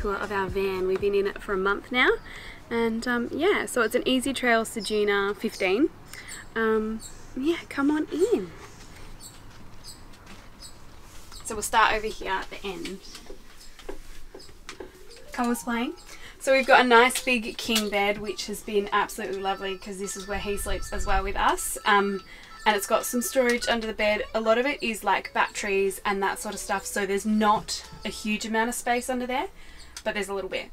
tour of our van. We've been in it for a month now and um, yeah, so it's an Ezytrail Ceduna 15. Um, yeah, come on in. So we'll start over here at the end. Colours playing. So we've got a nice big king bed which has been absolutely lovely because this is where he sleeps as well with us. Um, and it's got some storage under the bed. A lot of it is like batteries and that sort of stuff so there's not a huge amount of space under there but there's a little bit.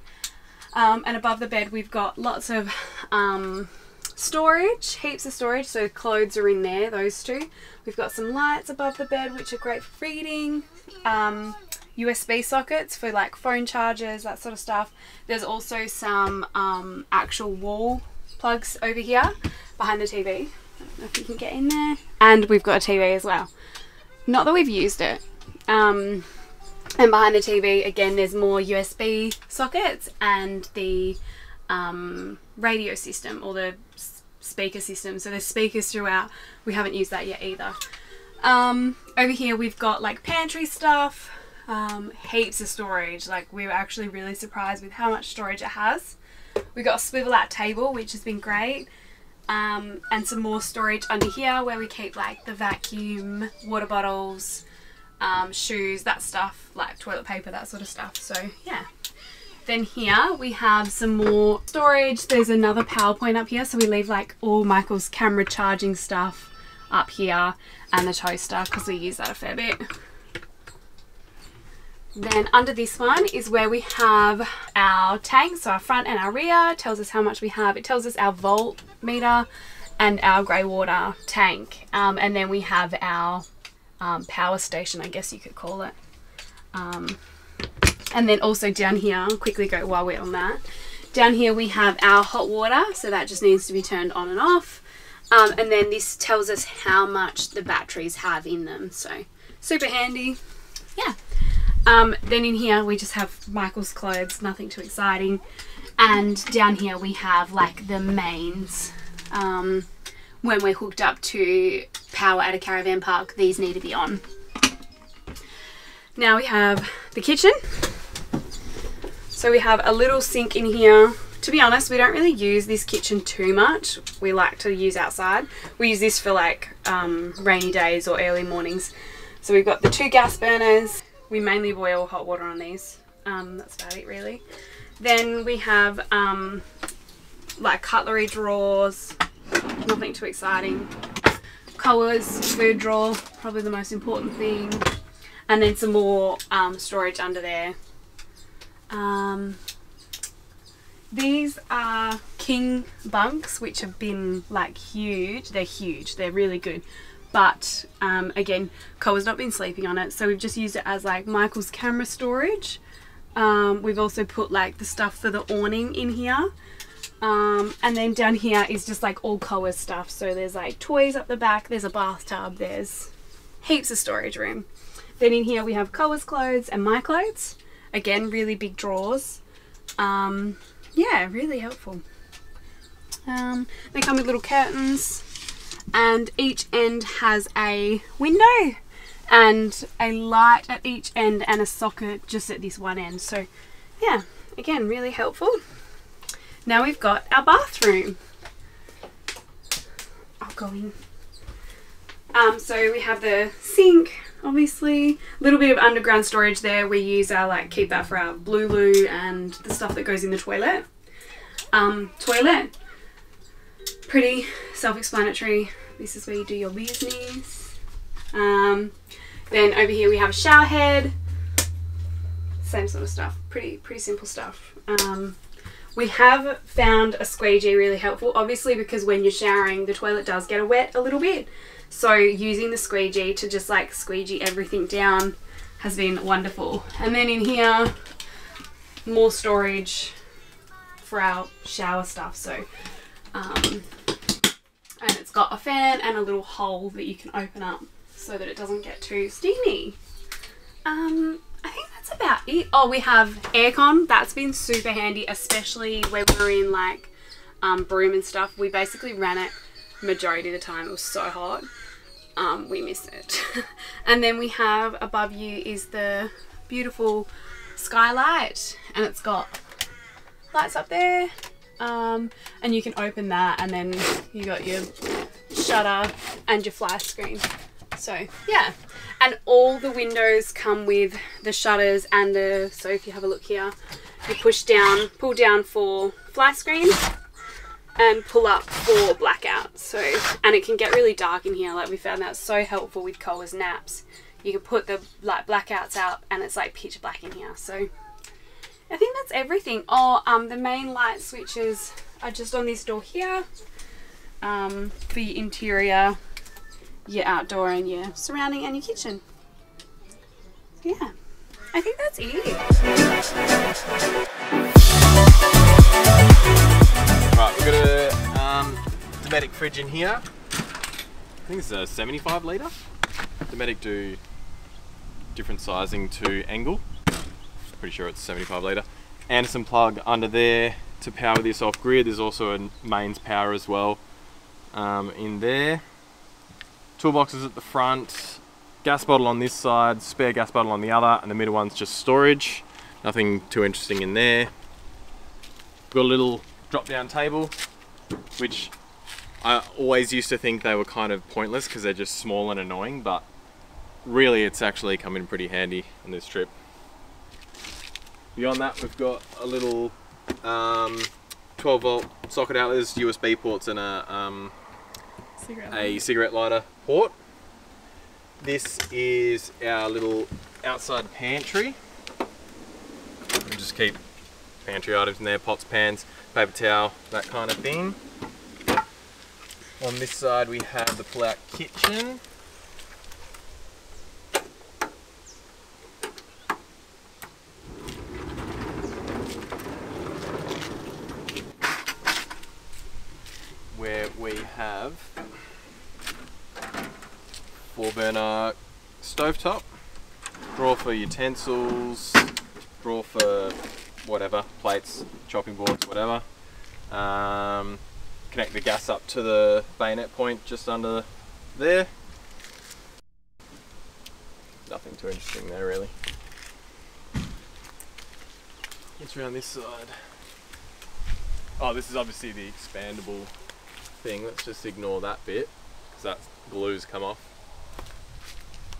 Um, and above the bed we've got lots of um, storage, heaps of storage, so clothes are in there, those two. We've got some lights above the bed which are great for reading, um, USB sockets for like phone chargers, that sort of stuff. There's also some um, actual wall plugs over here behind the TV. I don't know if you can get in there. And we've got a TV as well. Not that we've used it. Um, and behind the TV, again, there's more USB sockets and the um, radio system or the speaker system. So there's speakers throughout. We haven't used that yet either. Um, over here, we've got like pantry stuff, um, heaps of storage. Like we were actually really surprised with how much storage it has. We got a swivel out table, which has been great. Um, and some more storage under here where we keep like the vacuum, water bottles, um, shoes, that stuff, like toilet paper, that sort of stuff. So yeah. Then here we have some more storage. There's another PowerPoint up here. So we leave like all Michael's camera charging stuff up here and the toaster because we use that a fair bit. Then under this one is where we have our tanks, so our front and our rear. Tells us how much we have. It tells us our volt meter and our grey water tank. Um, and then we have our um, power station, I guess you could call it. Um, and then also down here, I'll quickly go while we're on that. Down here we have our hot water, so that just needs to be turned on and off. Um, and then this tells us how much the batteries have in them, so super handy. Yeah. Um, then in here we just have Michael's clothes, nothing too exciting. And down here we have like the mains. Um, when we're hooked up to power at a caravan park, these need to be on. Now we have the kitchen. So we have a little sink in here. To be honest, we don't really use this kitchen too much. We like to use outside. We use this for like um, rainy days or early mornings. So we've got the two gas burners. We mainly boil hot water on these. Um, that's about it really. Then we have um, like cutlery drawers, nothing too exciting. Colours, food drawer, probably the most important thing. And then some more um, storage under there. Um, these are king bunks, which have been like huge. They're huge. They're really good. But um, again, Cole's not been sleeping on it, so we've just used it as like Michael's camera storage. Um, we've also put like the stuff for the awning in here. Um, and then down here is just like all Koa stuff. So there's like toys up the back, there's a bathtub, there's heaps of storage room. Then in here we have Koa's clothes and my clothes. Again, really big drawers. Um, yeah, really helpful. Um, they come with little curtains and each end has a window and a light at each end and a socket just at this one end. So yeah, again, really helpful. Now we've got our bathroom. I'll go in. Um, so we have the sink, obviously. A little bit of underground storage there. We use our, like, keep that for our blue loo and the stuff that goes in the toilet. Um, toilet. Pretty self-explanatory. This is where you do your business. Um, then over here we have a shower head. Same sort of stuff. Pretty, pretty simple stuff. Um, we have found a squeegee really helpful, obviously because when you're showering the toilet does get a wet a little bit. So using the squeegee to just like squeegee everything down has been wonderful. And then in here, more storage for our shower stuff. So, um, and it's got a fan and a little hole that you can open up so that it doesn't get too steamy. Um, that's about it. Oh, we have aircon. That's been super handy, especially when we're in like um, Broome and stuff. We basically ran it majority of the time. It was so hot. Um, we miss it. and then we have above you is the beautiful skylight and it's got lights up there um, and you can open that and then you got your shutter and your flash screen so yeah. And all the windows come with the shutters and the so if you have a look here you push down pull down for fly screen and pull up for blackout. So and it can get really dark in here. Like we found that so helpful with Cola's naps. You can put the like blackouts out and it's like pitch black in here. So I think that's everything. Oh, um, the main light switches are just on this door here um, for your interior, your outdoor and your surrounding and your kitchen. Yeah, I think that's it. Right, we've got a um, Dometic fridge in here. I think it's a 75 litre. Dometic do different sizing to angle pretty sure it's 75 litre. Anderson plug under there to power this off grid. There's also a mains power as well um, in there. Toolboxes at the front, gas bottle on this side, spare gas bottle on the other, and the middle one's just storage. Nothing too interesting in there. Got a little drop down table, which I always used to think they were kind of pointless because they're just small and annoying, but really it's actually come in pretty handy on this trip. Beyond that, we've got a little um, 12 volt socket outlet, there's USB ports and a, um, cigarette a cigarette lighter port. This is our little outside pantry. We just keep pantry items in there, pots, pans, paper towel, that kind of thing. On this side we have the pull-out kitchen. Have four burner stovetop, drawer for utensils, drawer for whatever, plates, chopping boards, whatever. Um, connect the gas up to the bayonet point just under there. Nothing too interesting there really. What's around this side? Oh, this is obviously the expandable thing, let's just ignore that bit because that glue's come off.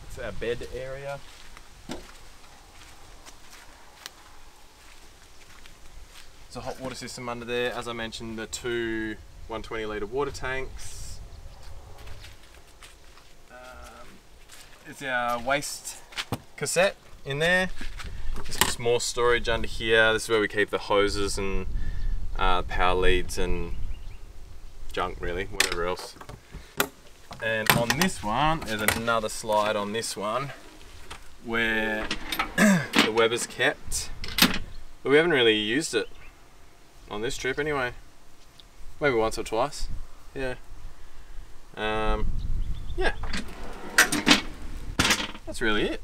It's our bed area. It's a hot water system under there. As I mentioned, the two 120 litre water tanks. Um, it's our waste cassette in there. There's just more storage under here. This is where we keep the hoses and uh, power leads and junk really, whatever else. And on this one, there's another slide on this one where the Weber's kept. But we haven't really used it on this trip anyway. Maybe once or twice. Yeah. Um, yeah. That's really it.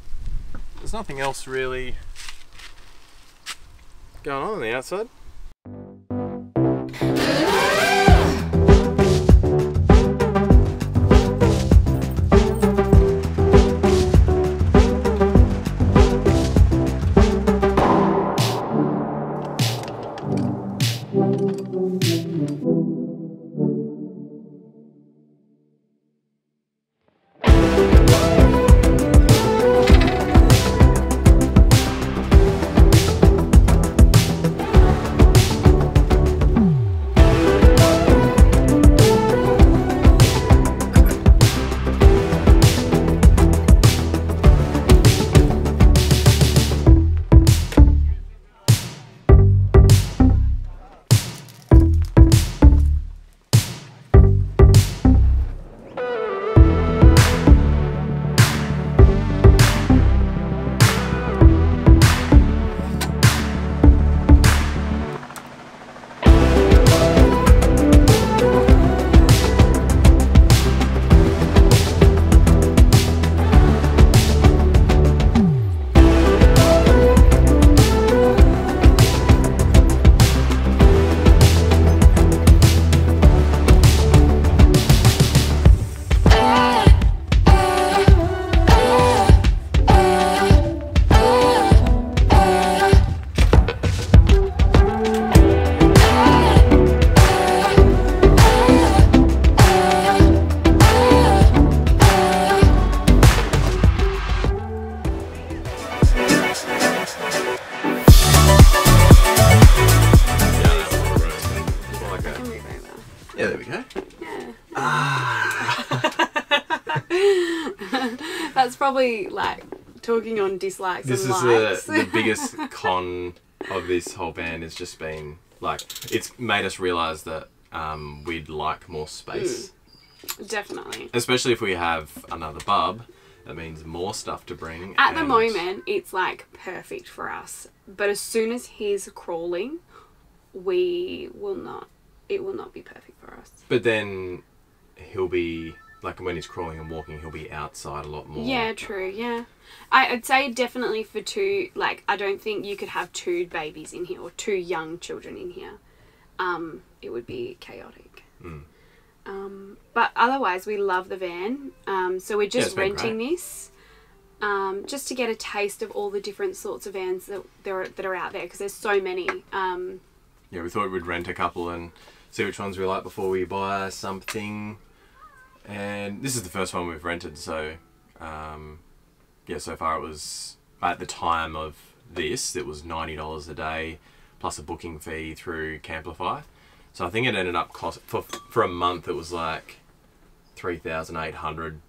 There's nothing else really going on on the outside. Probably like talking on dislikes This and is likes. the, the biggest con of this whole band has just been like it's made us realize that um, we'd like more space, Definitely. especially if we have another bub. That means more stuff to bring. At the moment, it's like perfect for us. But as soon as he's crawling, we will not. It will not be perfect for us. But then he'll be like when he's crawling and walking, he'll be outside a lot more. Yeah, true. Yeah, I, I'd say definitely for two. Like, I don't think you could have two babies in here or two young children in here. Um, it would be chaotic. Mm. Um, but otherwise, we love the van. Um, so we're just been renting this. Um, just to get a taste of all the different sorts of vans that there are, that are out there because there's so many. Um, Yeah, we thought we'd rent a couple and see which ones we like before we buy something. And this is the first one we've rented, so um, yeah, so far it was at the time of this, it was ninety dollars a day plus a booking fee through Camplify. So I think it ended up cost for for a month. It was like three thousand eight hundred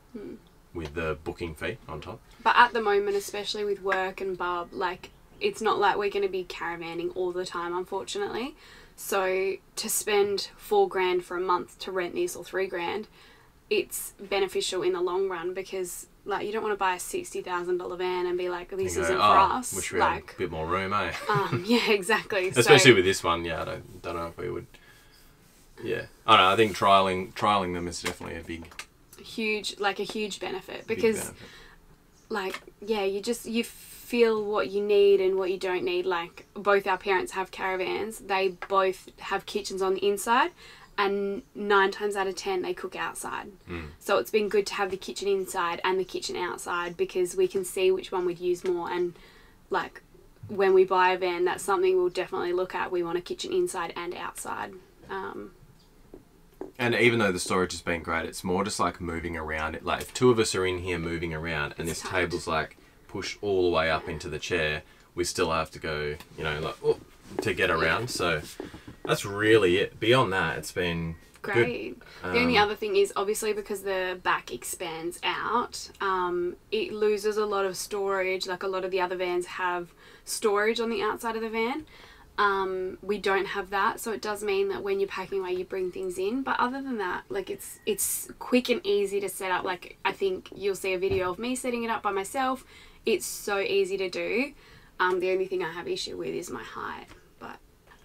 with the booking fee on top. But at the moment, especially with work and Bob, like it's not like we're going to be caravanning all the time, unfortunately. So to spend four grand for a month to rent this or three grand, it's beneficial in the long run because like you don't want to buy a sixty thousand dollar van and be like this go, isn't for "Oh, us. Wish we had like a bit more room, eh? um, yeah, exactly. So- Especially with this one, yeah, I don't, don't know if we would. Yeah, I don't know. I think trialing trialing them is definitely a big, huge like a huge benefit because benefit. like yeah you just you feel what you need and what you don't need like both our parents have caravans they both have kitchens on the inside and nine times out of ten they cook outside Mm. so it's been good to have the kitchen inside and the kitchen outside because we can see which one we'd use more and like when we buy a van that's something we'll definitely look at we want a kitchen inside and outside um, And even though the storage has been great, it's more just like moving around. It like if two of us are in here moving around, and this tight. table's like pushed all the way up into the chair, we still have to go, you know, like oh, to get around. So that's really it. Beyond that, it's been. Great. the only Um, other thing is obviously because the back expands out, um, it loses a lot of storage. Like a lot of the other vans have storage on the outside of the van. Um, we don't have that, so it does mean that when you're packing away, you bring things in. But other than that, like it's it's quick and easy to set up. Like I think you'll see a video of me setting it up by myself. It's so easy to do. Um, the only thing I have issue with is my height,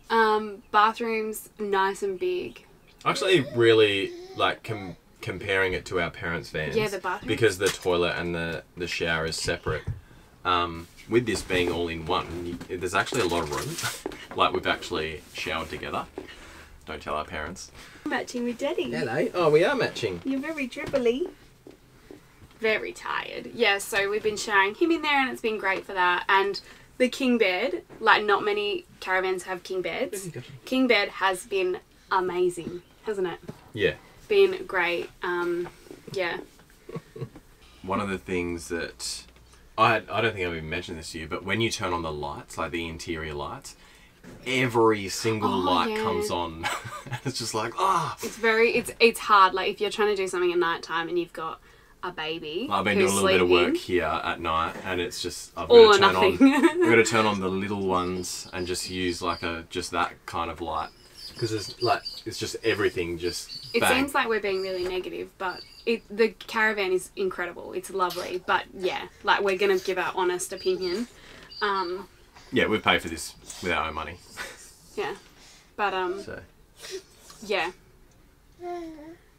um, bathrooms nice and big. Actually, really like com- comparing it to our parents' vans. Yeah, the bathroom. Because the toilet and the, the shower is separate. Um, with this being all in one, you, there's actually a lot of room. like we've actually showered together. Don't tell our parents. Matching with Daddy. Hello. Oh, we are matching. You're very dribbly. Very tired. Yeah, so we've been sharing him in there and it's been great for that. And the king bed, like not many caravans have king beds. King bed has been amazing, hasn't it? Yeah. Been great. Um, yeah. One of the things that I I don't think I've even mentioned this to you, but when you turn on the lights, like the interior lights, every single Oh, light yeah. comes on. it's just like ah. It's very it's it's hard. Like if you're trying to do something at night time and you've got a baby. I've been doing a little bit of work here at night, and it's just I've got to turn nothing. on. I've got to turn on the little ones and just use like a just that kind of light because it's like it's just everything just. It bang. seems like we're being really negative, but it the caravan is incredible. It's lovely, but yeah, like we're gonna give our honest opinion. Um, yeah, we pay for this with our own money. yeah, but um, So yeah,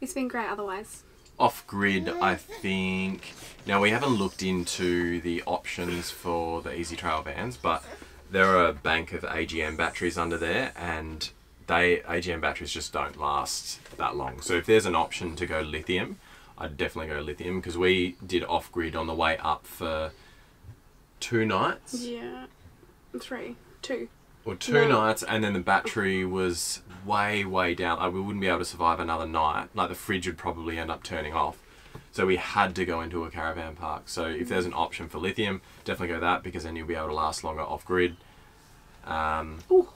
it's been great. Otherwise, off grid, I think. Now we haven't looked into the options for the Ezytrail vans, but there are a bank of AGM batteries under there, and they AGM batteries just don't last that long. So if there's an option to go lithium, I'd definitely go lithium because we did off grid on the way up for two nights yeah, three, two. Or two No. nights, and then the battery was way, way down. Like we wouldn't be able to survive another night. Like the fridge would probably end up turning off. So we had to go into a caravan park. So if there's an option for lithium, definitely go that because then you'll be able to last longer off grid. Um, Oh,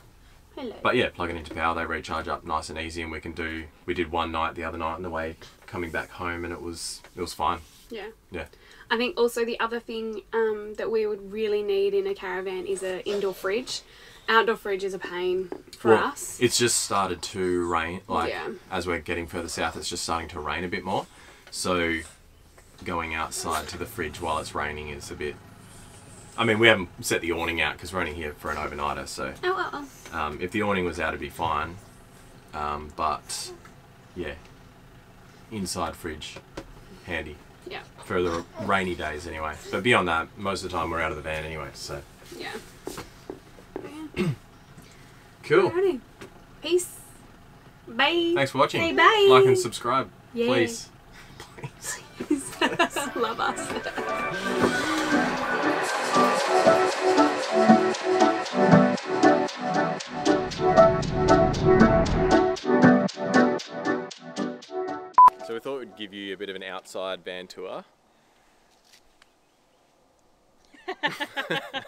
hello. but yeah, plug it into power, they recharge up nice and easy, and we can do. We did one night the other night on the way coming back home, and it was it was fine. Yeah. Yeah. I think also the other thing um, that we would really need in a caravan is an indoor fridge. Outdoor fridge is a pain for Well, us. It's just started to rain. Like Yeah. as we're getting further south, it's just starting to rain a bit more. So going outside to the fridge while it's raining is a bit. I mean, we haven't set the awning out because we're only here for an overnighter. So Oh, oh. um, if the awning was out, it'd be fine. Um, but yeah, inside fridge, handy Yeah. for the rainy days anyway. But beyond that, most of the time we're out of the van anyway. So Yeah. yeah. cool. Alrighty. Peace. Bye. Thanks for watching. Say bye. Like and subscribe, Yeah. please. Please. Love us. So we thought we'd give you a bit of an outside van tour.